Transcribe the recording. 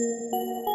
Música